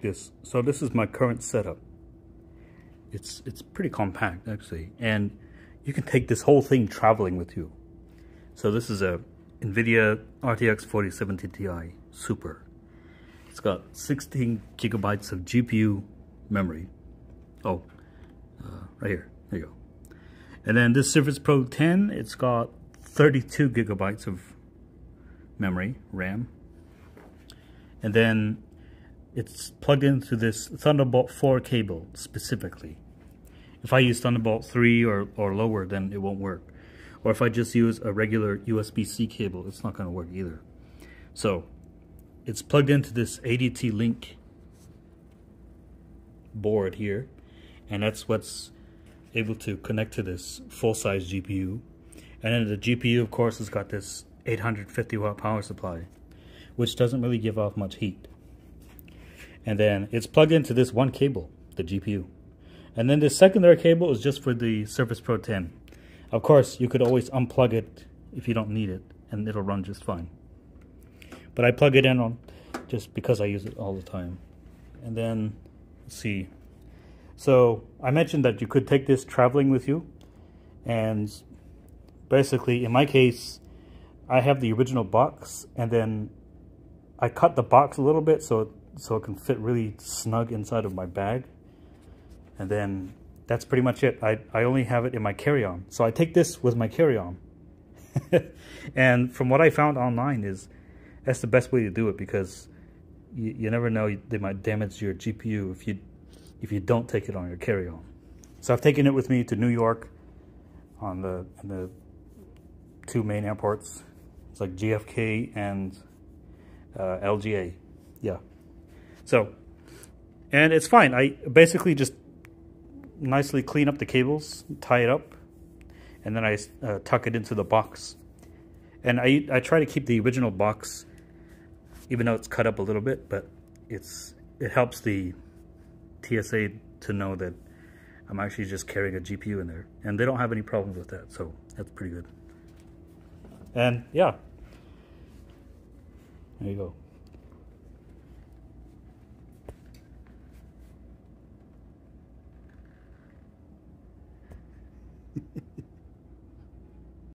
this. So this is my current setup. It's it's pretty compact actually, and you can take this whole thing traveling with you. So this is a NVIDIA RTX 4070 Ti Super. It's got 16 gigabytes of GPU memory. Oh, uh, right here. There you go. And then this Surface Pro 10, it's got 32 gigabytes of memory, RAM. And then it's plugged into this Thunderbolt 4 cable specifically. If I use Thunderbolt 3 or, or lower, then it won't work. Or if I just use a regular USB-C cable, it's not going to work either. So, it's plugged into this ADT Link board here. And that's what's able to connect to this full-size GPU. And then the GPU, of course, has got this 850 watt power supply, which doesn't really give off much heat. And then it's plugged into this one cable, the GPU. And then the secondary cable is just for the Surface Pro 10. Of course, you could always unplug it if you don't need it, and it'll run just fine. But I plug it in on just because I use it all the time. And then, let's see. So I mentioned that you could take this traveling with you. And basically, in my case, I have the original box, and then I cut the box a little bit so so it can fit really snug inside of my bag. And then that's pretty much it. I, I only have it in my carry-on. So I take this with my carry-on. and from what I found online is that's the best way to do it because you, you never know they might damage your GPU if you if you don't take it on your carry-on. So I've taken it with me to New York on the, on the two main airports. It's like JFK and uh, LGA. Yeah. So, and it's fine. I basically just nicely clean up the cables, tie it up, and then I uh, tuck it into the box. And I, I try to keep the original box, even though it's cut up a little bit, but it's it helps the TSA to know that I'm actually just carrying a GPU in there. And they don't have any problems with that, so that's pretty good. And yeah, there you go.